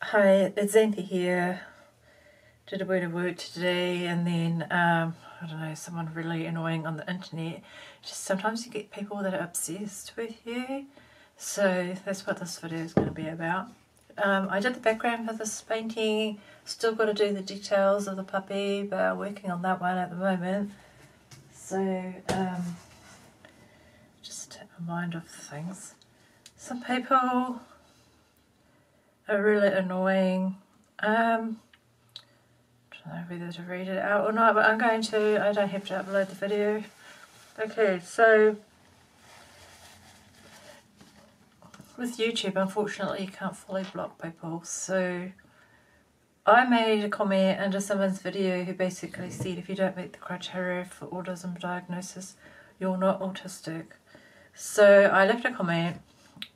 Hi, it's Xanthe here. Did a bit of work today and then, um, I don't know, someone really annoying on the internet. Just sometimes you get people that are obsessed with you. So that's what this video is going to be about. Um, I did the background for this painting, still got to do the details of the puppy, but I'm working on that one at the moment. So, um, just a mind of things. Some people are really annoying. Um, I don't know whether to read it out or not, but I'm going to. I don't have to upload the video. Okay, so with YouTube, unfortunately, you can't fully block people. So I made a comment under someone's video who basically said if you don't meet the criteria for autism diagnosis, you're not autistic. So I left a comment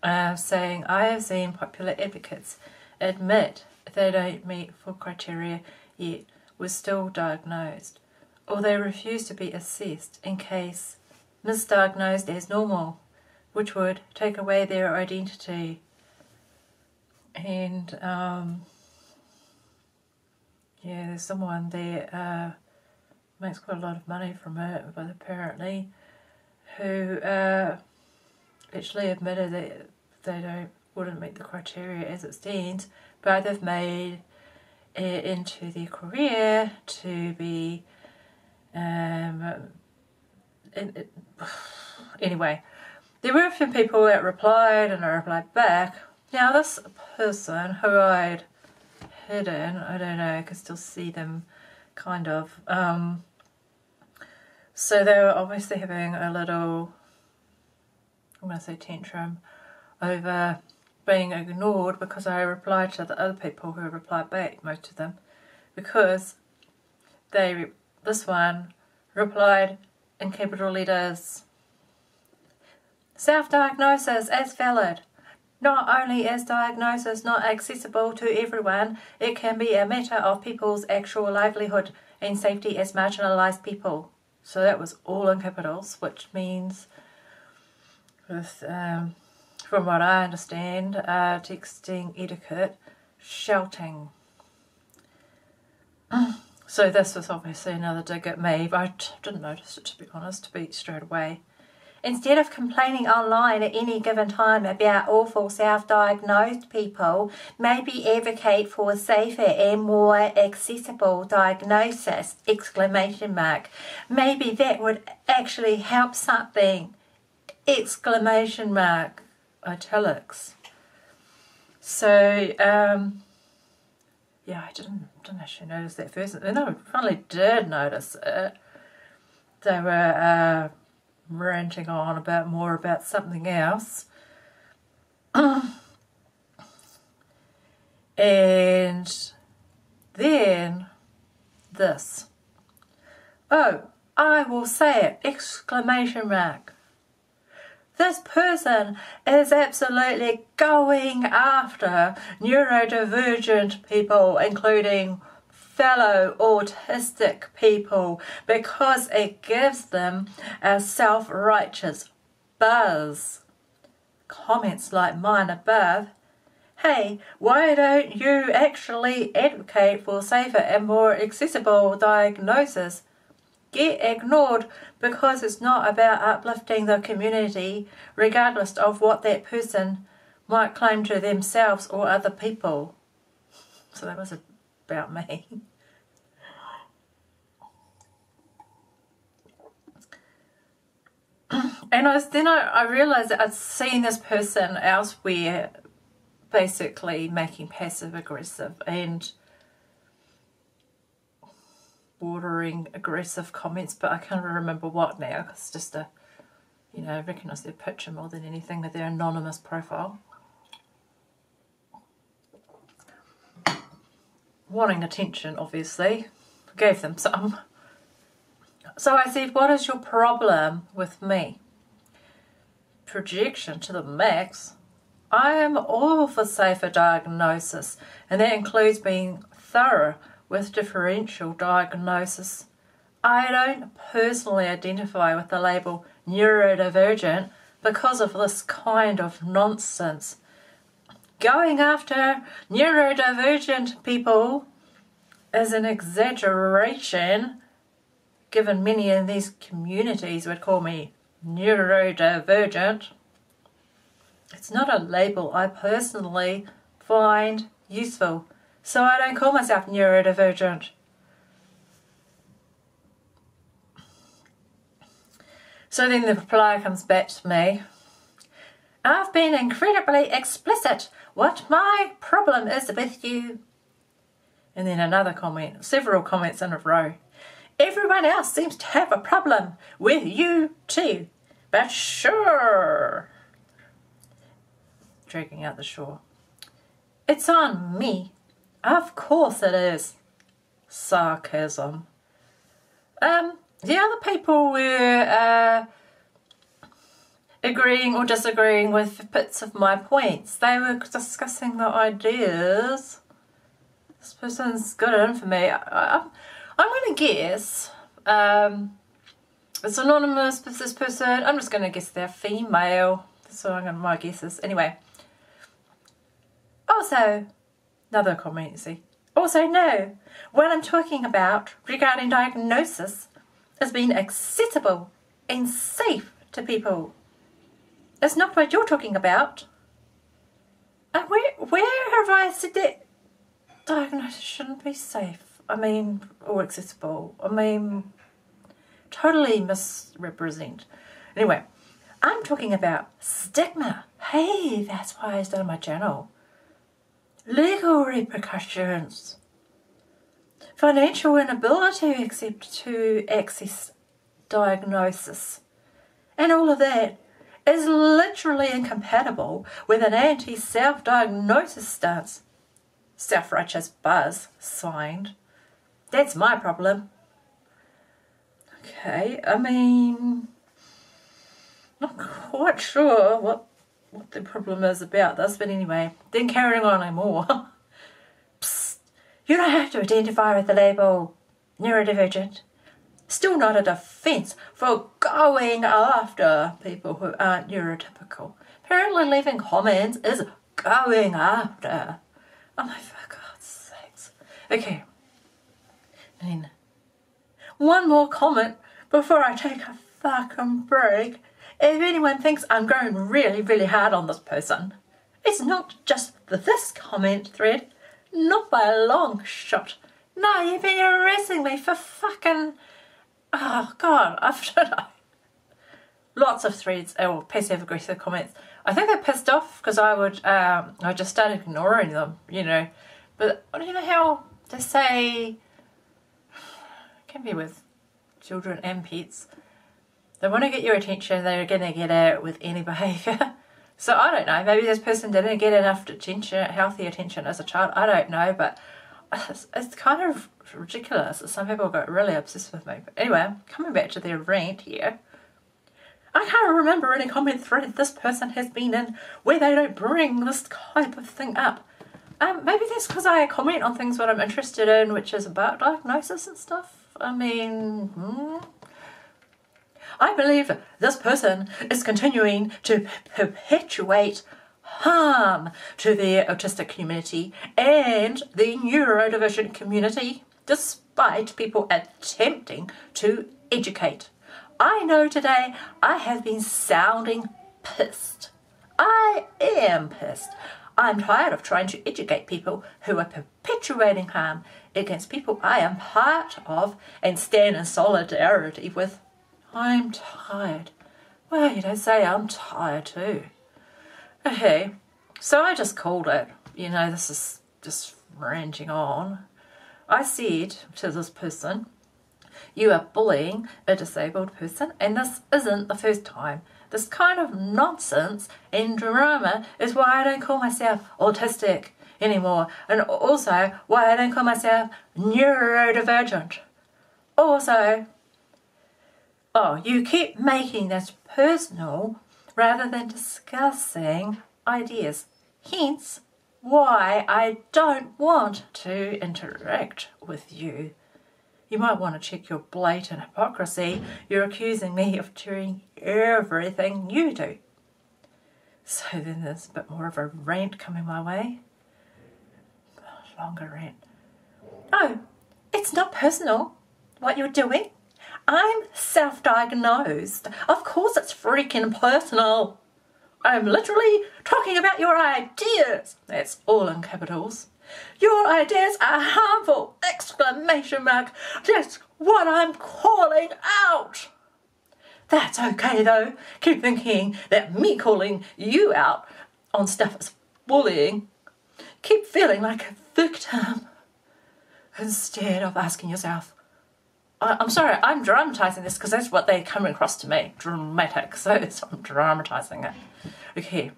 uh, saying, I have seen popular advocates admit they don't meet full criteria yet were still diagnosed, or they refuse to be assessed in case misdiagnosed as normal, which would take away their identity. And um, yeah, there's someone that uh, makes quite a lot of money from it, but apparently, who uh, actually admitted that they don't wouldn't meet the criteria as it stands, but they've made it into their career to be. Um, in, anyway, there were a few people that replied, and I replied back. Now, this person who I'd hidden, I don't know, I could still see them kind of. Um, so they were obviously having a little, I'm going to say tantrum over being ignored because I replied to the other people who replied back, most of them, because they, this one replied in capital letters, self-diagnosis as valid. Not only is diagnosis not accessible to everyone, it can be a matter of people's actual livelihood and safety as marginalised people. So that was all in capitals, which means um, from what I understand, uh, texting etiquette, shouting. So this was obviously another dig at me, but I didn't notice it to be honest, to be straight away. Instead of complaining online at any given time about awful self-diagnosed people, maybe advocate for a safer and more accessible diagnosis, exclamation mark. Maybe that would actually help something, exclamation mark italics. So, um, yeah, I didn't, didn't actually notice that first. And I finally did notice it. They were uh, ranting on about more about something else. and then this. Oh, I will say it! Exclamation mark. This person is absolutely going after neurodivergent people, including fellow autistic people, because it gives them a self righteous buzz. Comments like mine above hey, why don't you actually advocate for safer and more accessible diagnosis? Get ignored because it's not about uplifting the community, regardless of what that person might claim to themselves or other people. So that was about me. and I was, then I, I realised that I'd seen this person elsewhere basically making passive aggressive and bordering aggressive comments, but I can't remember what now. It's just a, you know, recognise their picture more than anything with their anonymous profile. Wanting attention, obviously. Gave them some. So I said, what is your problem with me? Projection to the max. I am all for safer diagnosis, and that includes being thorough with differential diagnosis. I don't personally identify with the label neurodivergent because of this kind of nonsense. going after neurodivergent people is an exaggeration, given many in these communities would call me neurodivergent. It's not a label I personally find useful, so I don't call myself neurodivergent. So then the reply comes back to me. I've been incredibly explicit what my problem is with you. And then another comment, several comments in a row. Everyone else seems to have a problem with you too. But sure. Dragging out the shore. It's on me. Of course it is. Sarcasm. Um, the other people were uh, agreeing or disagreeing with bits of my points. They were discussing the ideas. This person's got it in for me. I, am going to guess. Um, it's anonymous, this person. I'm just going to guess they're female. That's what I'm going to my guesses. Anyway. Also, another comment. Also, no. What I'm talking about regarding diagnosis is being accessible and safe to people. It's not what you're talking about. And where, where have I said that diagnosis shouldn't be safe? I mean, or accessible. I mean, totally misrepresent. Anyway, I'm talking about stigma. Hey, that's why I started my channel. Legal repercussions. Financial inability except to access diagnosis. And all of that is literally incompatible with an anti-self-diagnosis stance. Self-righteous buzz signed. That's my problem. Okay, I mean, not quite sure what what the problem is about this, but anyway, then carrying on no more. Psst, you don't have to identify with the label neurodivergent. Still not a defence for going after people who aren't neurotypical. Apparently leaving comments is going after. Oh my, for God's sakes. Okay. And one more comment before I take a fucking break. If anyone thinks I'm going really, really hard on this person, it's not just the this comment thread, not by a long shot. No, you've been harassing me for fucking. Oh, God, I don't know. Lots of threads or passive aggressive comments. I think they're pissed off because I would, um, I just started ignoring them, you know. But do you know how they say, can be with children and pets, they want to get your attention, they're going to get it with any behaviour. so I don't know, maybe this person didn't get enough attention, healthy attention as a child, I don't know, but it's, it's kind of ridiculous. Some people got really obsessed with me. But anyway, coming back to their rant here. I can't remember any comment thread this person has been in where they don't bring this type of thing up. Um, maybe that's because I comment on things that I'm interested in, which is about diagnosis and stuff. I mean, hmm. I believe this person is continuing to perpetuate harm to the autistic community and the neurodivergent community, despite people attempting to educate. I know today I have been sounding pissed. I am pissed. I'm tired of trying to educate people who are perpetuating harm against people I am part of and stand in solidarity with. I'm tired. Well, you don't say I'm tired too. Okay, so I just called it. You know, this is just ranging on. I said to this person, you are bullying a disabled person, and this isn't the first time. This kind of nonsense and drama is why I don't call myself autistic anymore, and also why I don't call myself neurodivergent. Also, oh, you keep making this personal rather than discussing ideas. Hence, why I don't want to interact with you. You might want to check your blatant hypocrisy. You're accusing me of doing everything you do. So then there's a bit more of a rant coming my way. Longer rant. No, it's not personal what you're doing. I'm self diagnosed. Of course, it's freaking personal. I'm literally talking about your ideas. That's all in capitals. Your ideas are harmful! Exclamation mark. That's what I'm calling out. That's okay though. Keep thinking that me calling you out on stuff is bullying. Keep feeling like a victim instead of asking yourself, I'm sorry, I'm dramatizing this because that's what they come across to me. Dramatic. So, I'm dramatizing it. Okay,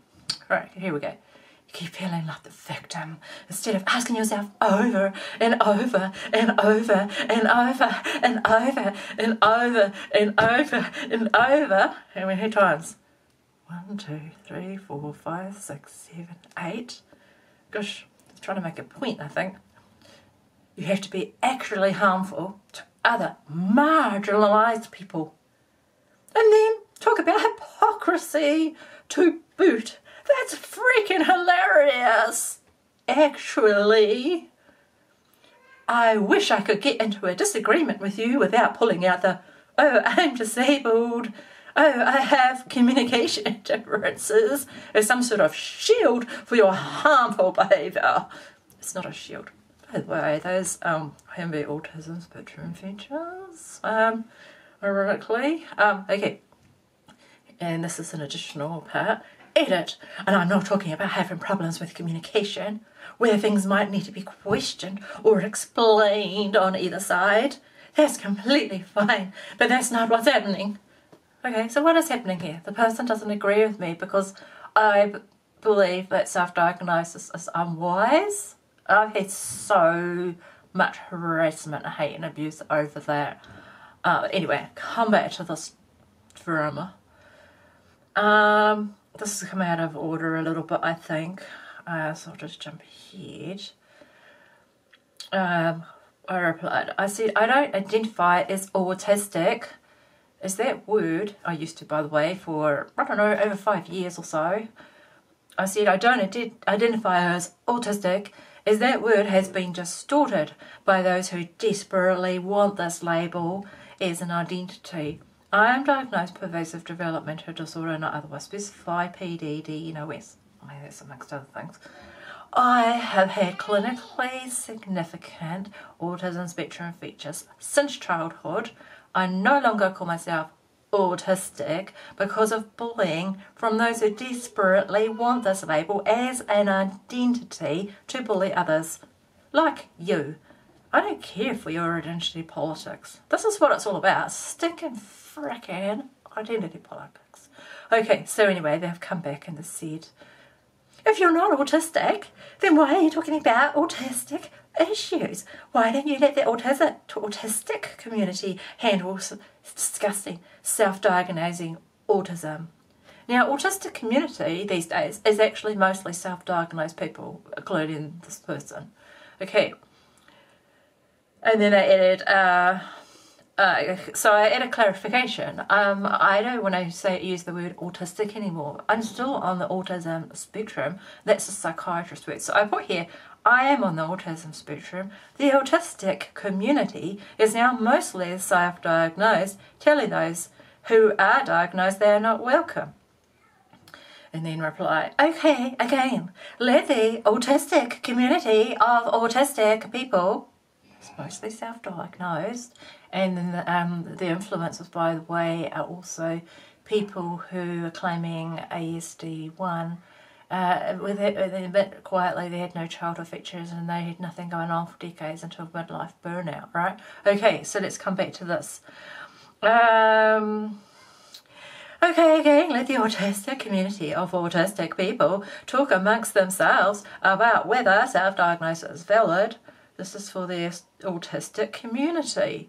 all right, here we go. You keep feeling like the victim instead of asking yourself over and over and over and over and over and over and over and over. How many times? One, two, three, four, five, six, seven, eight. Gosh, I'm trying to make a point, I think. You have to be actually harmful to other marginalised people. And then talk about hypocrisy to boot. That's freaking hilarious! Actually, I wish I could get into a disagreement with you without pulling out the, oh, I'm disabled, oh, I have communication differences as some sort of shield for your harmful behaviour. It's not a shield. By the way, those um, HMB autism spectrum features, um, ironically, um, okay, and this is an additional part, edit. And I'm not talking about having problems with communication, where things might need to be questioned or explained on either side. That's completely fine, but that's not what's happening. Okay, so what is happening here? The person doesn't agree with me because I believe that self diagnosis is unwise. I've had so much harassment, hate, and abuse over that. Uh, anyway, come back to this drama. Um, this has come out of order a little bit, I think. Uh, so I'll just jump ahead. Um, I replied, I said, I don't identify as autistic. Is that word, I used to, by the way, for, I don't know, over five years or so. I said, I don't identify as autistic, as that word has been distorted by those who desperately want this label as an identity. I am diagnosed pervasive developmental disorder, not otherwise specified PDD-NOS. I mean, that's amongst other things. I have had clinically significant autism spectrum features since childhood. I no longer call myself autistic because of bullying from those who desperately want this label as an identity to bully others, like you. I don't care for your identity politics. This is what it's all about. Stinking frickin' identity politics. Okay, so anyway, they've come back and they said, if you're not autistic, then why are you talking about autistic issues? Why don't you let the autistic, community handle disgusting self-diagnosing autism? Now, autistic community these days is actually mostly self-diagnosed people, including this person. Okay. And then I added, uh, uh, so I added a clarification. Um, I don't want to say use the word autistic anymore. I'm still on the autism spectrum. That's a psychiatrist word. So I put here, I am on the autism spectrum. The autistic community is now mostly self-diagnosed, telling those who are diagnosed they are not welcome. And then reply, okay, again, let the autistic community of autistic people it's mostly self-diagnosed and then the, um, the by the way are also people who are claiming ASD1 uh, with it, they admit quietly they had no childhood features and they had nothing going on for decades until midlife burnout, right? Okay, so let's come back to this. Um, okay, again, let the autistic community of autistic people talk amongst themselves about whether self diagnosis is valid. This is for the autistic community.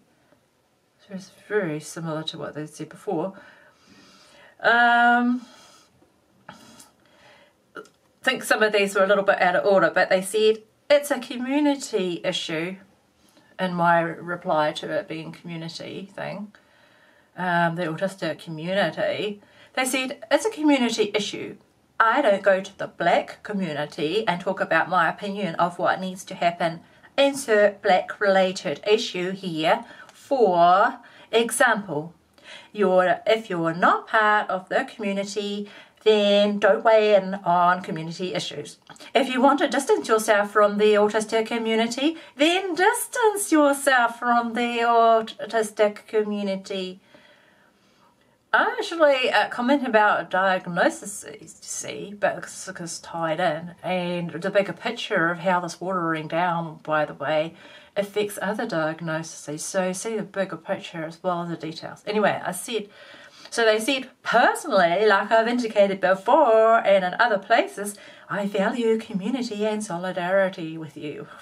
So it's very similar to what they said before. Um, think some of these were a little bit out of order, but they said it's a community issue in my reply to it being community thing, um, the autistic community. They said it's a community issue I don't go to the black community and talk about my opinion of what needs to happen. Insert black related issue here. For example, you're if you're not part of the community, then don't weigh in on community issues. If you want to distance yourself from the autistic community, then distance yourself from the autistic community. I actually uh, comment about diagnosis, you see, but it's, it's tied in, and the bigger picture of how this watering down, by the way, affects other diagnoses. So see the bigger picture as well as the details. Anyway, I said, so they said, personally, like I've indicated before and in other places, I value community and solidarity with you.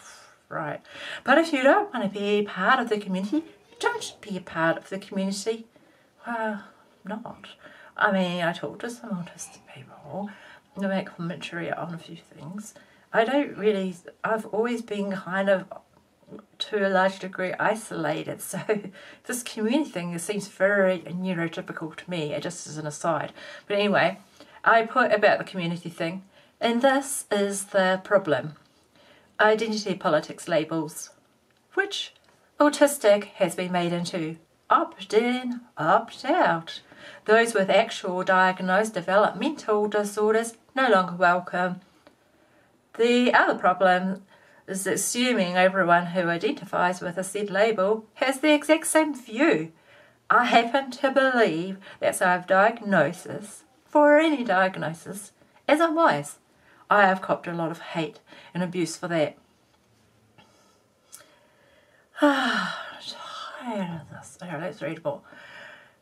Right. But if you don't want to be part of the community, don't be a part of the community. Well, not. I mean, I talk to some autistic people, I make commentary on a few things. I don't really, I've always been kind of to a large degree isolated. So this community thing seems very neurotypical to me, uh, just as an aside. But anyway, I put about the community thing, and this is the problem. Identity politics labels, which autistic has been made into opt in, opt out. Those with actual diagnosed developmental disorders no longer welcome. The other problem is assuming everyone who identifies with a said label has the exact same view. I happen to believe that self-diagnosis, for any diagnosis, is unwise. I have copped a lot of hate and abuse for that. Ah, tired of this. Okay, let's read more.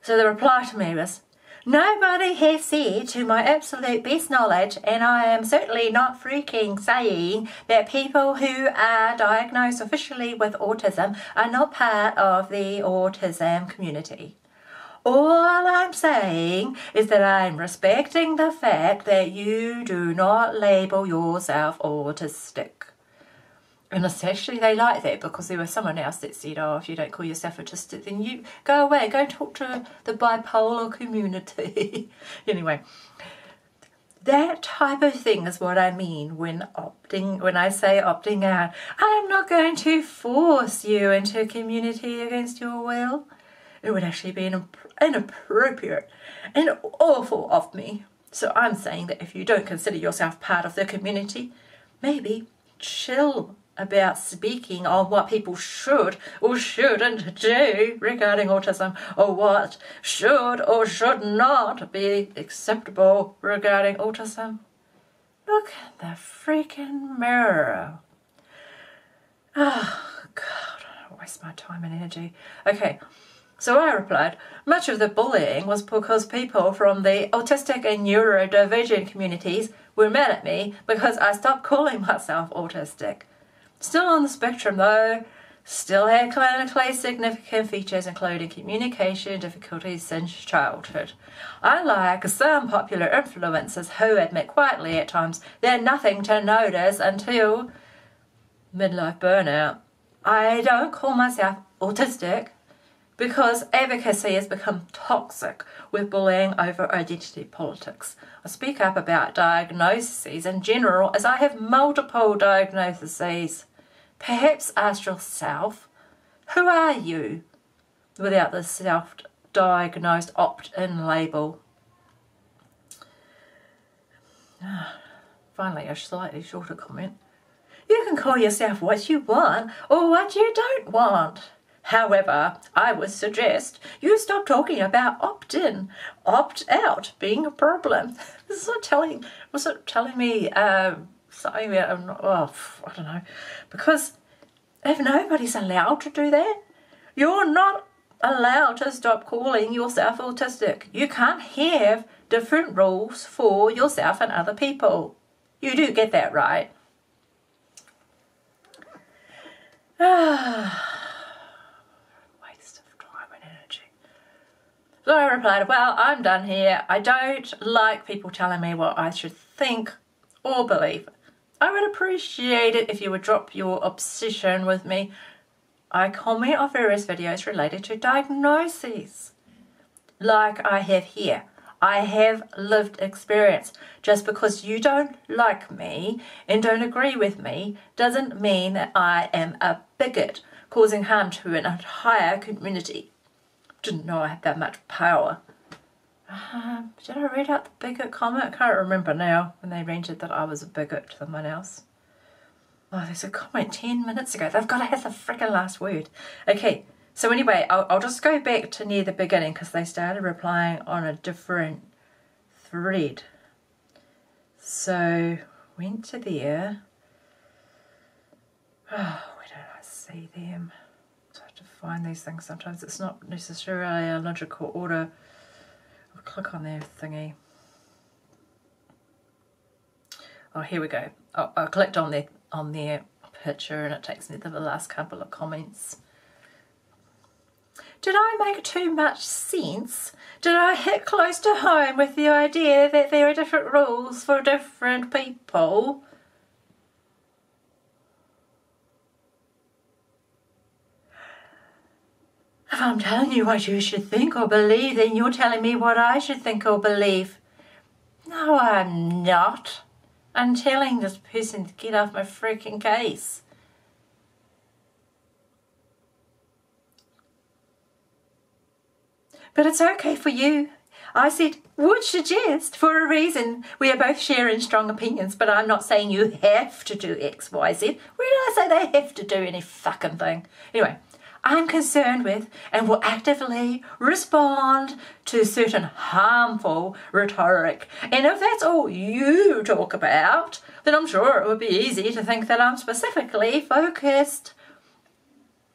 So the reply to me was, Nobody has said to my absolute best knowledge, and I am certainly not freaking saying that people who are diagnosed officially with autism are not part of the autism community. All I'm saying is that I'm respecting the fact that you do not label yourself autistic. And especially they like that because there was someone else that said, oh, if you don't call yourself autistic, then you go away, go talk to the bipolar community. anyway, that type of thing is what I mean when opting, when I say opting out. I'm not going to force you into a community against your will. It would actually be inappropriate and awful of me. So I'm saying that if you don't consider yourself part of the community, maybe chill about speaking on what people should or shouldn't do regarding autism or what should or should not be acceptable regarding autism. Look at the freaking mirror. Oh, God, I waste my time and energy. Okay, so I replied, much of the bullying was because people from the autistic and neurodivergent communities were mad at me because I stopped calling myself autistic. Still on the spectrum though, still had clinically significant features including communication difficulties since childhood. Unlike some popular influencers who admit quietly at times they're nothing to notice until midlife burnout, I don't call myself autistic because advocacy has become toxic with bullying over identity politics. I speak up about diagnoses in general as I have multiple diagnoses. Perhaps ask yourself, who are you without the self-diagnosed opt-in label? Finally, a slightly shorter comment. You can call yourself what you want or what you don't want. However, I would suggest you stop talking about opt-in, opt-out being a problem. This is not telling, was it telling me uh, something about, um, oh, I don't know, because if nobody's allowed to do that, you're not allowed to stop calling yourself autistic. You can't have different rules for yourself and other people. You do get that right. Waste of time and energy. So I replied, well, I'm done here. I don't like people telling me what I should think or believe. I would appreciate it if you would drop your obsession with me. I comment on various videos related to diagnoses, like I have here. I have lived experience. Just because you don't like me and don't agree with me doesn't mean that I am a bigot causing harm to an entire community. Didn't know I had that much power. Uh, did I read out the bigot comment? I can't remember now when they rented that I was a bigot to someone else. Oh, there's a comment 10 minutes ago. They've got to have the freaking last word. Okay, so anyway, I'll, I'll just go back to near the beginning because they started replying on a different thread. So, went to there. Oh, where did I see them? I have to find these things sometimes. It's not necessarily a logical order. Click on their thingy. Oh, here we go. Oh, I clicked on their on their picture and it takes me to the last couple of comments. Did I make too much sense? Did I hit close to home with the idea that there are different rules for different people? I'm telling you what you should think or believe, then you're telling me what I should think or believe. No, I'm not. I'm telling this person to get off my freaking case. But it's okay for you. I said, would suggest for a reason. We are both sharing strong opinions, but I'm not saying you have to do X, Y, Z. Where did I say they have to do any fucking thing? Anyway, I'm concerned with and will actively respond to certain harmful rhetoric. And if that's all you talk about, then I'm sure it would be easy to think that I'm specifically focused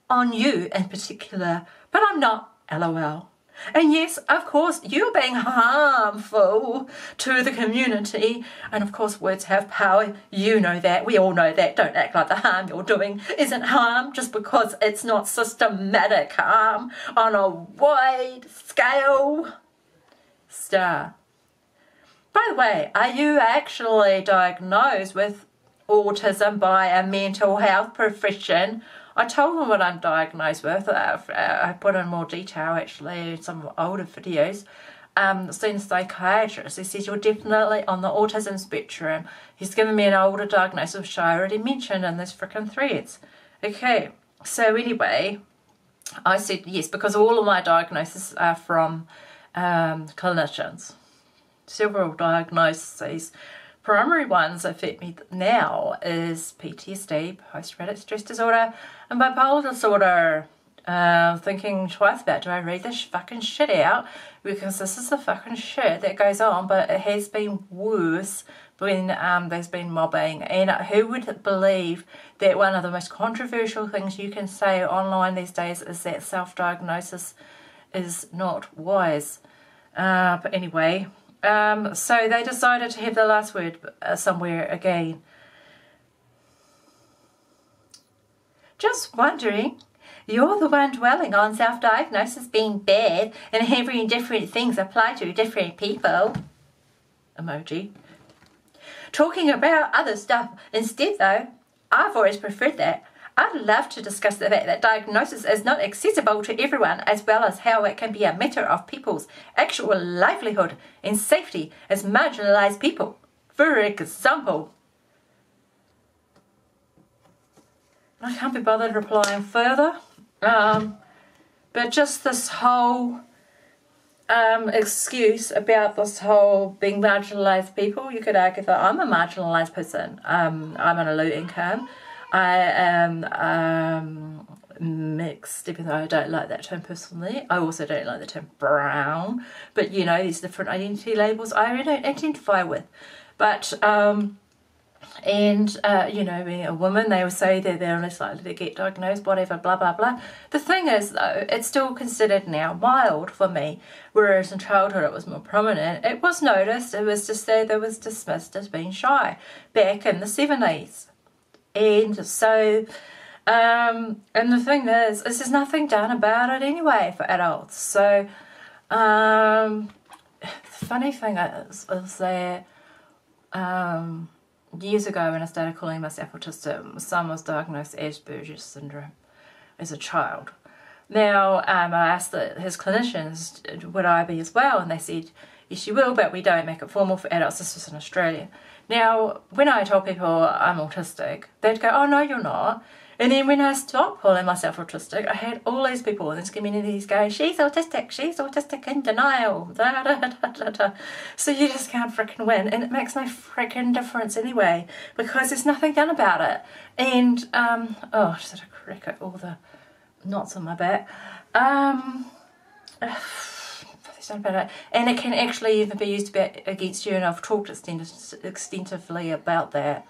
on you in particular, but I'm not, lol. And yes, of course, you're being harmful to the community. And of course, words have power. You know that. We all know that. Don't act like the harm you're doing isn't harm just because it's not systematic harm on a wide scale. Star. By the way, are you actually diagnosed with autism by a mental health profession I told them what I'm diagnosed with. Uh, I put in more detail actually in some older videos. Um, seen a psychiatrist. He says you're definitely on the autism spectrum. He's given me an older diagnosis, which I already mentioned in those freaking threads. Okay, so anyway, I said yes because all of my diagnoses are from um, clinicians. Several diagnoses primary ones that affect me now is PTSD, post-traumatic stress disorder, and bipolar disorder. Uh, thinking twice about do I read this fucking shit out because this is the fucking shit that goes on, but it has been worse when um, there's been mobbing. And who would believe that one of the most controversial things you can say online these days is that self diagnosis is not wise? Uh, but anyway, um, so they decided to have the last word uh, somewhere again. Just wondering, you're the one dwelling on self-diagnosis being bad and having different things apply to different people. Emoji. Talking about other stuff instead though, I've always preferred that. I'd love to discuss the fact that diagnosis is not accessible to everyone, as well as how it can be a matter of people's actual livelihood and safety as marginalised people. For example, I can't be bothered replying further, um, but just this whole um, excuse about this whole being marginalised people, you could argue that I'm a marginalised person. Um, I'm on a low income. I am um, mixed, even though I don't like that term personally. I also don't like the term brown, but you know, these different identity labels I don't identify with. But, um, and uh, you know, being a woman, they will say that they're less likely to get diagnosed, whatever, blah blah blah. The thing is, though, it's still considered now mild for me, whereas in childhood it was more prominent. It was noticed, it was just that it was dismissed as being shy back in the 70s. And so, um, and the thing is, is there's nothing done about it anyway for adults. So, um, the funny thing is, is that um, years ago when I started calling myself autistic, my son was diagnosed Asperger's syndrome as a child. Now, um, I asked the, his clinicians, would I be as well? And they said, Yes, you will, but we don't make it formal for adults. This was in Australia. Now, when I tell people I'm autistic, they'd go, oh, no, you're not. And then when I stopped calling myself autistic, I had all these people in this community going, she's autistic, she's autistic in denial. Da, da, da, da, da. So you just can't freaking win. And it makes no freaking difference anyway, because there's nothing done about it. And, um, oh, just had a crack at all the knots on my back. Um, about it. And it can actually even be used against you, and I've talked extensively about that